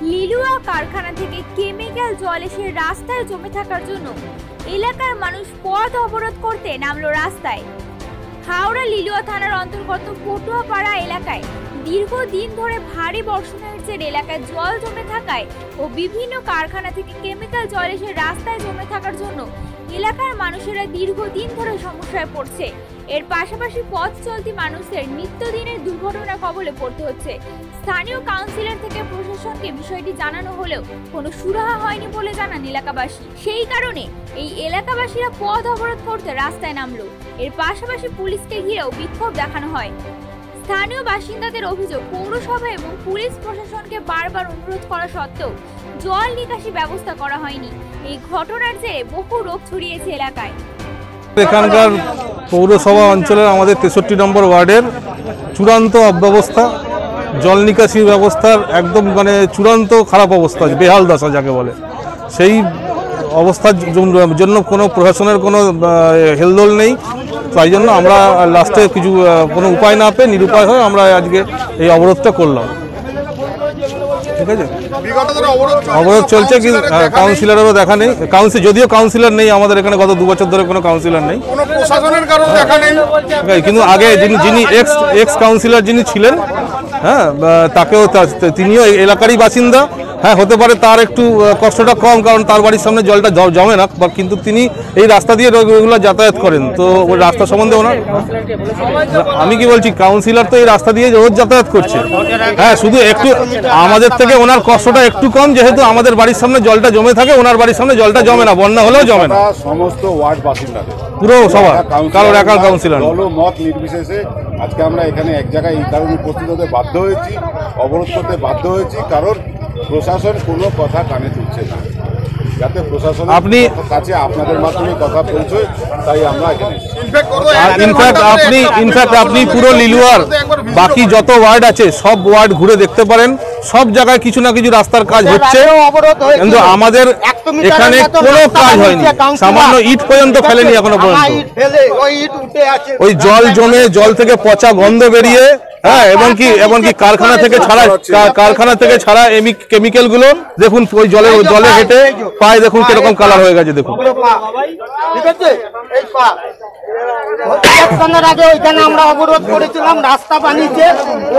লিলুয়া কারখানা থেকে কেমিক্যাল জল এসে রাস্তায় জমে থাকার জন্য এলাকার মানুষ পথ অবরোধ করতে নামলো রাস্তায়। হাওড়া লিলুয়া থানার অন্তর্গত পটুয়াপাড়া এলাকায় দীর্ঘদিন ধরে ভারী বর্ষণের জের এলাকায় জল জমে থাকায় ও বিভিন্ন কারখানা থেকে কেমিক্যাল জল এসে রাস্তায় জমে থাকার জন্য এলাকার মানুষেরা দীর্ঘদিন ধরে সমস্যায় পড়ছে। এর পাশাপাশি পথ চলতি মানুষদের নিত্যদিনের দুর্ঘটনা কবলে পড়তে হচ্ছে। স্থানীয় কাউন্সিলর থেকে প্রশাসনকে বিষয়টি জানানো হলেও কোনো সুরাহা হয়নি বলে জানান এলাকাবাসী। সেই কারণে এই এলাকাবাসীরা পথ অবরোধ করতে রাস্তায় নামলো। এর পাশাপাশি পুলিশকে ঘিরেও বিক্ষোভ দেখানো হয়। স্থানীয় বাসিন্দাদের অভিযোগ, পৌরসভা এবং পুলিশ প্রশাসনকে বারবার অনুরোধ করা সত্ত্বেও জল নিকাশি ব্যবস্থা করা হয়নি। এই ঘটনার জেরে বহু রোগ ছড়িয়েছে এলাকায়। এখানকার পৌরসভা অঞ্চলের আমাদের তেষট্টি নম্বর ওয়ার্ডের চূড়ান্ত অব্যবস্থা, জল নিকাশি ব্যবস্থার একদম মানে চূড়ান্ত খারাপ অবস্থা, বেহাল দশা যাকে বলে। সেই অবস্থার জন্য কোনো প্রশাসনের কোনো হেলদোল নেই। তাই জন্য আমরা লাস্টে কিছু কোনো উপায় না পেয়ে নিরুপায় হয়ে আমরা আজকে এই অবরোধটা করলাম। ঠিক আছে অবরোধ চলছে কি কাউন্সিলরেরও দেখা নেই। কাউন্সিল যদিও কাউন্সিলর নেই আমাদের এখানে গত দু বছর ধরে কোনো কাউন্সিলর নেই। কোনো প্রশাসনের কারণ দেখা নেই। ঠিক আছে, কিন্তু আগে যিনি এক্স এক্স কাউন্সিলর যিনি ছিলেন হ্যাঁ তাকেও তিনিও এলাকারই বাসিন্দা। হ্যাঁ হতে পারে তার একটু কষ্টটা কম কারণ তার বাড়ির সামনে জলটা জমে না বা কিন্তু তিনি এই রাস্তা দিয়ে রেগুলার যাতায়াত করেন। তো ওই রাস্তা সম্বন্ধে ওনার আমি কি বলছি কাউন্সিলর তো এই রাস্তা দিয়ে রোজ যাতায়াত করছে। হ্যাঁ শুধু একটু আমাদের থেকে ওনার কষ্টটা একটু কম যেহেতু আমাদের বাড়ির সামনে জলটা জমে থাকে ওনার বাড়ির সামনে জলটা জমে না বন্যা হলেও জমে না। সমস্ত ওয়ার্ড বাসিন্দাদের। পুরো সবার কারোর একার কাউন্সিলর মত নির্বিশেষে আজকে আমরা এখানে এক জায়গায় এই কারণে উপস্থিত হতে বাধ্য হয়েছি অবরোধ করতে বাধ্য হয়েছি কারণ প্রশাসন কোনো কথা কানে তুলছে না। যাতে প্রশাসন আপনি- কাছে আপনাদের মাধ্যমে কথা পৌঁছয় তাই আমরা এখানে ইনফ্যাক্ট আপনি ইনফ্যাক্ট আপনি পুরো লিলুয়ার। বাকি যত ওয়ার্ড আছে সব ওয়ার্ড ঘুরে দেখতে পারেন। সব জায়গায় কিছু না কিছু রাস্তার কাজ হচ্ছে। কিন্তু আমাদের এখানে কোনো কাজ হয়নি। সামান্য ইট পর্যন্ত ফেলেনি এখনও পর্যন্ত। ওই জল জমে জল থেকে পচা গন্ধ বেরিয়ে হ্যাঁ এবং কি এবং কি কারখানা থেকে ছাড়া কারখানা থেকে ছাড়া কেমিক্যালগুলো দেখুন ওই জলে জলে হেঁটে পায়ে দেখুন কীরকম কালার হয়ে গেছে দেখুন। ঠিক আছে? এই পা আগে ওইখানে আমরা অবরোধ করেছিলাম রাস্তা বানিয়েছে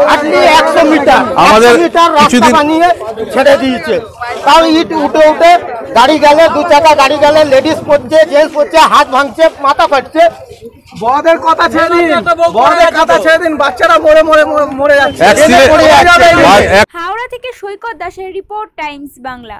আটলি একশো মিটার। আমাদের মিটার রাস্তা কিছুদিন- বানিয়ে ছেড়ে দিয়েছে। তাও ইট উঠে উঠে গাড়ি গেলে দু চাকা গাড়ি গেলে লেডিস পড়ছে জেন্টস পড়ছে হাত ভাঙছে মাথা ফাটছে। বড়দের কথা ছেড়ে দিন বড়দের কথা ছেড়ে দিন বাচ্চারা মরে মরে মরে- যাচ্ছে। হাওড়া থেকে সৈকত দাসের রিপোর্ট টাইমস বাংলা।